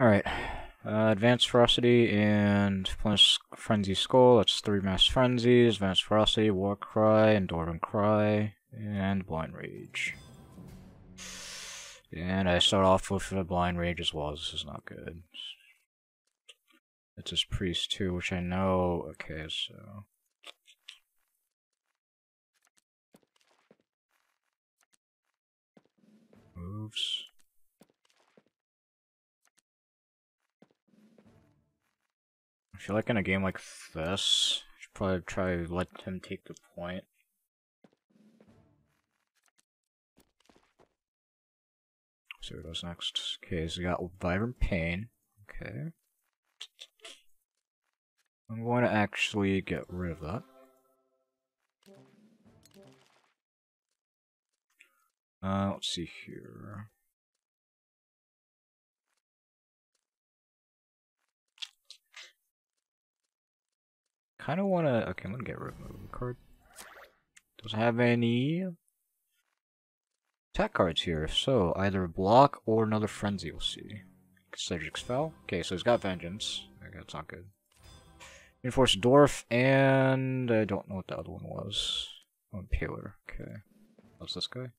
Alright. Uh, Advanced Ferocity and plus Frenzy Skull. That's three Mass Frenzies. Advanced Ferocity, War Cry, and Dwarven Cry, and Blind Rage. And I start off with the Blind Rage as well. This is not good. It's his Priest too, which I know. Okay, so. Moves. Feel like in a game like this, I should probably try to let him take the point. see what goes next. Okay, so we got Vibrant Pain. Okay. I'm going to actually get rid of that. Uh, let's see here. Kind of want to. Okay, I'm gonna get rid of the card. Doesn't have any attack cards here, so either block or another frenzy. We'll see. Cedric's fell. Okay, so he's got vengeance. Okay, that's not good. Enforce Dwarf, and I don't know what the other one was. Oh, Impaler. Okay, what's this guy?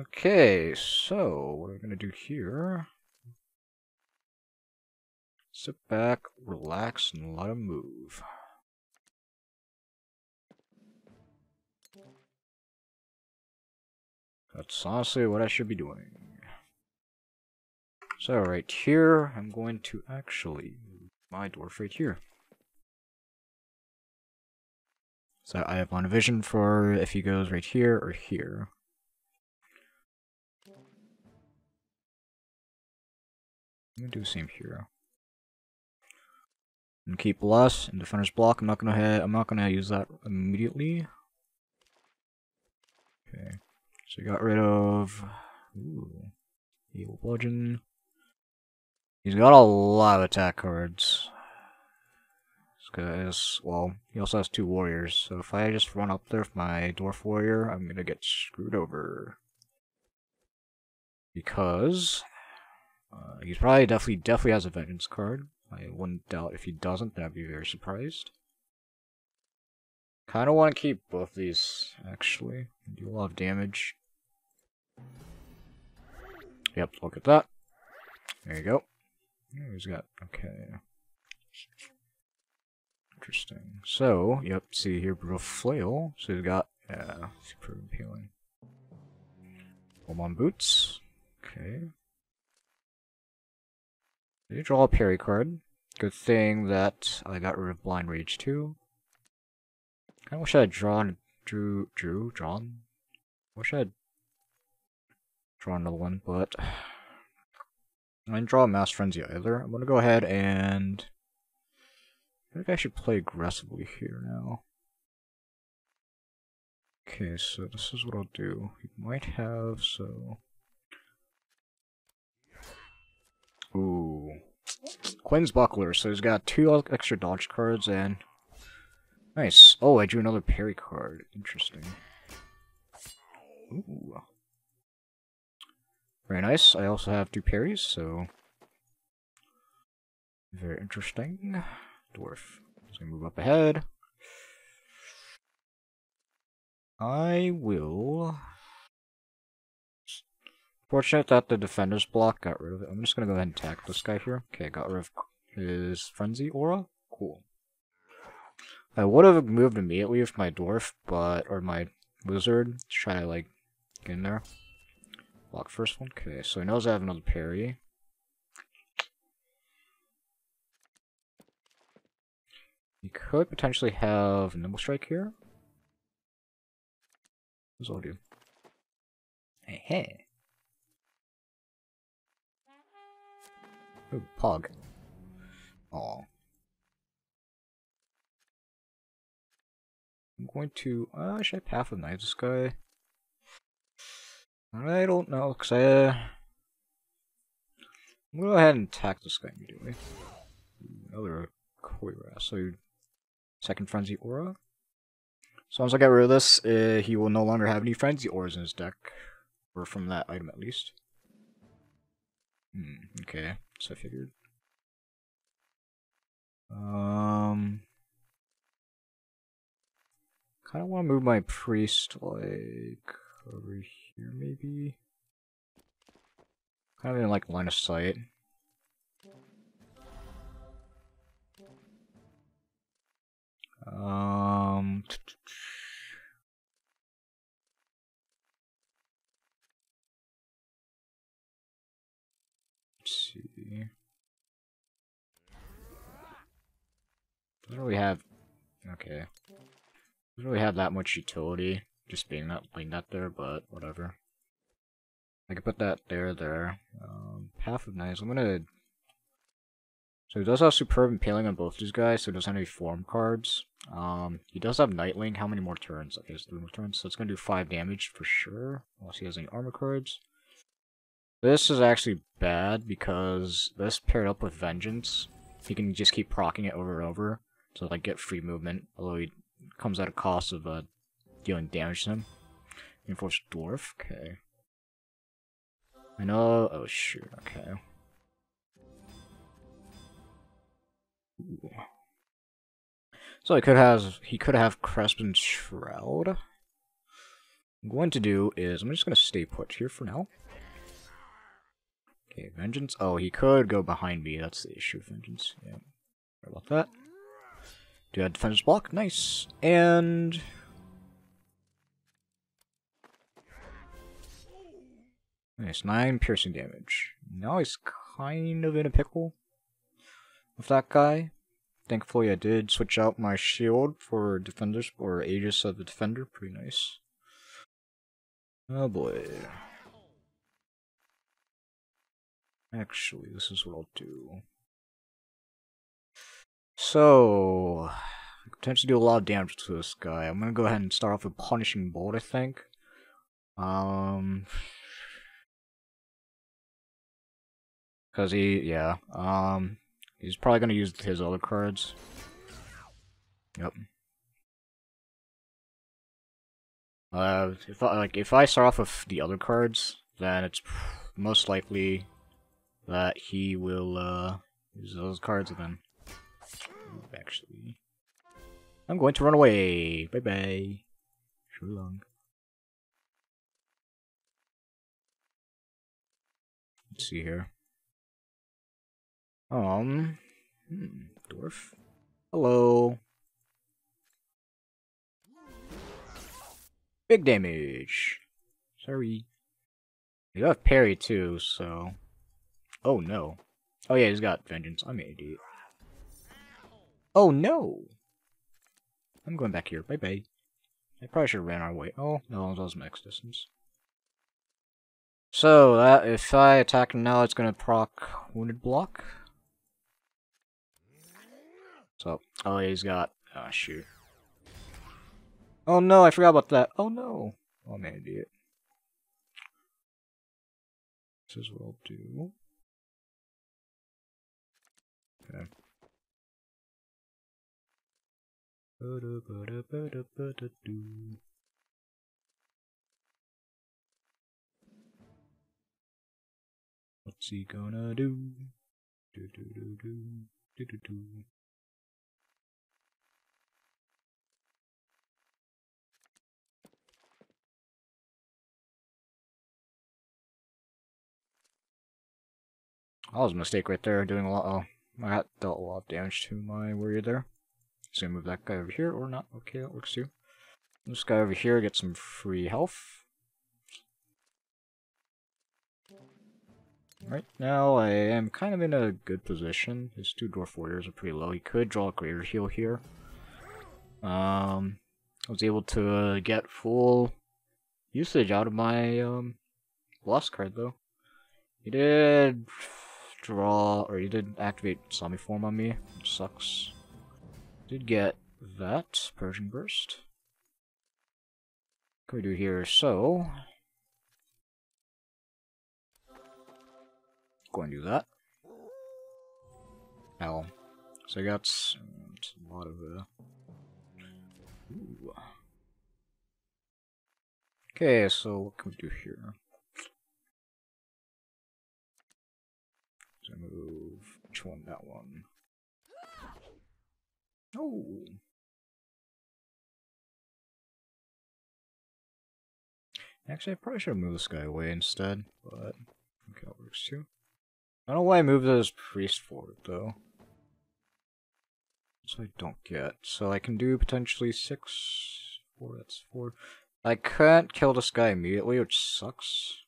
Okay, so what are we gonna do here? Sit back, relax, and let him move. That's honestly what I should be doing. So right here, I'm going to actually my dwarf right here. So I have of vision for if he goes right here or here. I'm gonna do the same here and keep less and defender's block. I'm not gonna hit, I'm not gonna use that immediately. Okay, so we got rid of ooh, evil bludgeon. He's got a lot of attack cards. Because, well, he also has two warriors, so if I just run up there with my dwarf warrior, I'm gonna get screwed over. Because uh, he's probably definitely definitely has a vengeance card. I wouldn't doubt if he doesn't, then I'd be very surprised. Kind of want to keep both these, actually. Do a lot of damage. Yep, look at that. There you go. He's got, okay. Interesting. So, yep, see here, Brutal Flail. So he's got, uh, yeah, super appealing. on Boots. Okay. You draw a parry card. Good thing that I got rid of Blind Rage too. I wish I had drawn, drew, drew, drawn. Wish I had drawn another one, but I didn't draw a Mass Frenzy either. I'm gonna go ahead and I think I should play aggressively here now. Okay, so this is what I'll do. He might have, so... Ooh. Quinn's Buckler, so he's got two extra dodge cards and... Nice. Oh, I drew another parry card. Interesting. Ooh. Very nice. I also have two parries, so... Very interesting. Dwarf. He's gonna move up ahead. I will Fortunate that the defender's block got rid of it. I'm just gonna go ahead and attack this guy here. Okay, got rid of his frenzy aura. Cool. I would have moved immediately with my dwarf, but or my wizard try to like get in there. Block first one. Okay, so he knows I have another parry. He could potentially have Nimble Strike here. What's all do? Hey, hey. Ooh, Pog. Aw. I'm going to, uh, should I Path of Night this guy? I don't know, because I, uh, I'm gonna go ahead and attack this guy immediately. Another Koira, so second Frenzy Aura. So once I get rid of this, uh, he will no longer have any Frenzy Auras in his deck. Or from that item at least. Hmm, okay, so I figured. Um, kind of want to move my priest like over here, maybe. Kind of in like line of sight. Um see. Doesn't really have. Okay. Doesn't really have that much utility, just being that laying that there, but whatever. I could put that there, there. Um, Path of Knights. I'm gonna. So he does have Superb Impaling on both these guys, so he doesn't have any form cards. Um, he does have Nightling. How many more turns? Okay, it's three more turns, so it's gonna do five damage for sure, unless he has any armor cards. This is actually bad because this paired up with Vengeance, he can just keep procking it over and over to like get free movement, although he comes at a cost of uh, dealing damage to him. Enforced Dwarf, okay. I know. Oh shoot. Okay. Ooh. So he could have he could have Crespin Shroud. What I'm going to do is I'm just gonna stay put here for now. Okay, Vengeance. Oh, he could go behind me. That's the issue, Vengeance. Yeah. Sorry about that. Do have defender's block? Nice. And Nice, 9 piercing damage. Now he's kind of in a pickle with that guy. Thankfully I did switch out my shield for defenders or Aegis of the Defender. Pretty nice. Oh boy. Actually, this is what I'll do. So, I potentially do a lot of damage to this guy. I'm gonna go ahead and start off with Punishing Bolt, I think. Um, Cause he, yeah, um, he's probably gonna use his other cards. Yep. Uh, if I, like if I start off with the other cards, then it's most likely that he will uh use those cards again. Actually, I'm going to run away. Bye bye. So long. Let's see here. Um, hmm, dwarf. Hello. Big damage. Sorry. You have parry too, so. Oh no. Oh yeah, he's got vengeance. I'm an idiot. Oh no! I'm going back here. Bye bye. I probably should have ran our way. Oh, no, that was max distance. So, that if I attack now, it's gonna proc wounded block. So, oh, he's got, oh, shoot. Oh no, I forgot about that. Oh no. Oh, I'm an idiot. This is what I'll do. Okay. What's he gonna do? Do do do do do do do. That was a mistake right there, doing a lot uh, of... I dealt a lot of damage to my warrior there. So move that guy over here, or not. Okay, that works too. This guy over here gets some free health. Right now, I am kind of in a good position. His two Dwarf Warriors are pretty low. He could draw a Greater Heal here. Um, I was able to uh, get full usage out of my um, lost card, though. He did draw, or he did activate zombie form on me, which sucks. Did get that, Persian Burst. What can we do here? So, go and do that. Ow. So I got a lot of, uh... Ooh. Okay, so what can we do here? So move which one? That one. Oh. Actually, I probably should move this guy away instead, but okay, that works too. I don't know why I moved this priest forward though. So I don't get. So I can do potentially six, four. That's four. I can't kill this guy immediately, which sucks.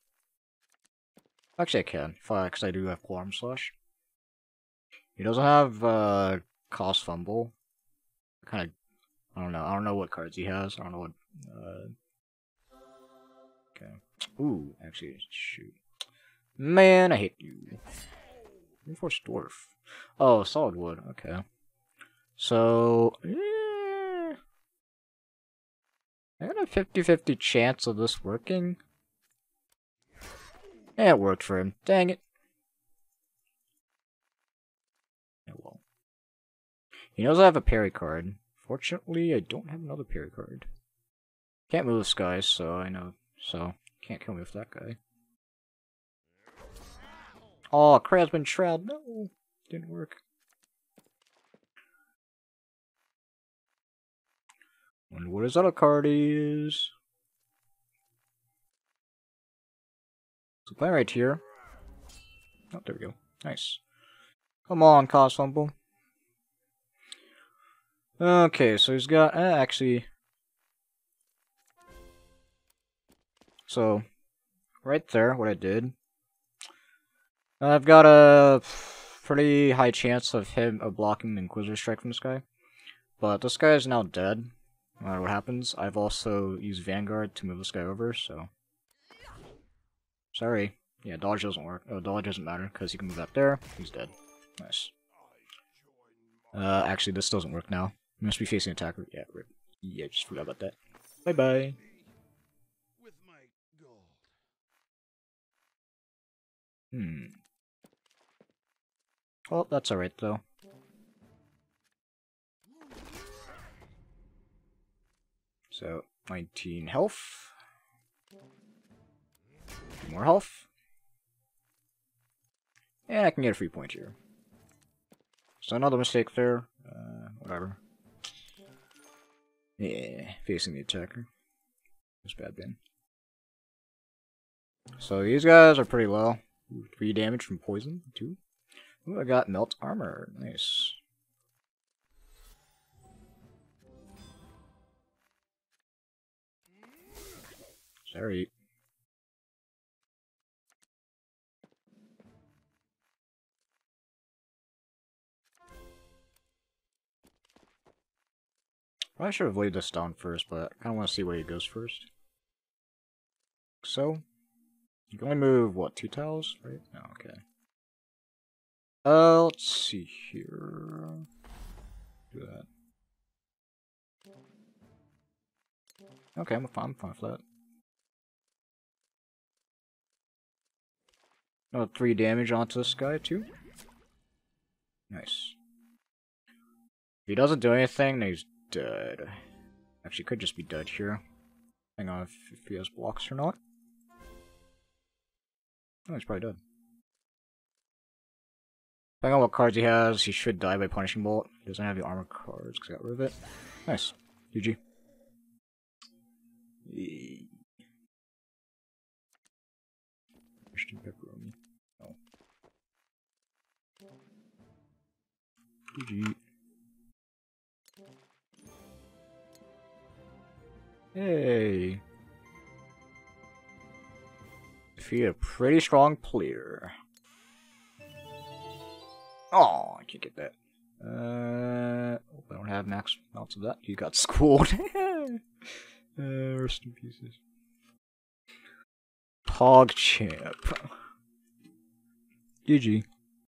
Actually, I can. Because I do have Quorum Slash. He doesn't have uh, Cost Fumble. Kind of, I don't know. I don't know what cards he has. I don't know what. Uh... Okay. Ooh, actually, shoot. Man, I hate you. Reinforced Dwarf. Oh, Solid Wood. Okay. So, eh, I got a 50-50 chance of this working. Yeah, it worked for him. Dang it. Yeah, well. He knows I have a parry card. Fortunately, I don't have another parry card. Can't move this guy, so I know. So, can't kill me with that guy. Oh, Craftsman Shroud. No, didn't work. Wonder what his other card is. So play right here. Oh, there we go. Nice. Come on, Cost Fumble. Okay, so he's got, uh, actually... So, right there, what I did. I've got a pretty high chance of him of blocking the Inquisitor Strike from this guy. But this guy is now dead, no matter what happens. I've also used Vanguard to move this guy over, so... Sorry. Yeah, dodge doesn't work. Oh, dodge doesn't matter, because he can move up there. He's dead. Nice. Uh, actually, this doesn't work now. Must be facing attacker. Yeah, rip. Yeah, just forgot about that. Bye-bye. Hmm. Well, that's alright, though. So, 19 health. More health. And I can get a free point here. So another mistake there. Uh, whatever. Yeah, facing the attacker. That's bad, then. So these guys are pretty low. Three damage from poison, two. Ooh, I got melt armor. Nice. Sorry. Probably should have laid this down first, but I kind of want to see where he goes first. So, you can only move, what, two tiles, right? Okay. Uh, let's see here. Do that. Okay, I'm fine, I'm fine with that. Oh, three damage onto this guy, too. Nice. If he doesn't do anything, he's dead. Actually, could just be dead here. Hang on if, he has blocks or not. Oh, he's probably dead. Depending on what cards he has, he should die by Punishing Bolt. He doesn't have the armor cards because I got rid of it. Nice. GG. Christian pepperoni. Oh. GG. Hey. Defeat a pretty strong player. Oh, I can't get that. Uh, I don't have max amounts of that. You got schooled. uh, rest in pieces. Pog champ. GG.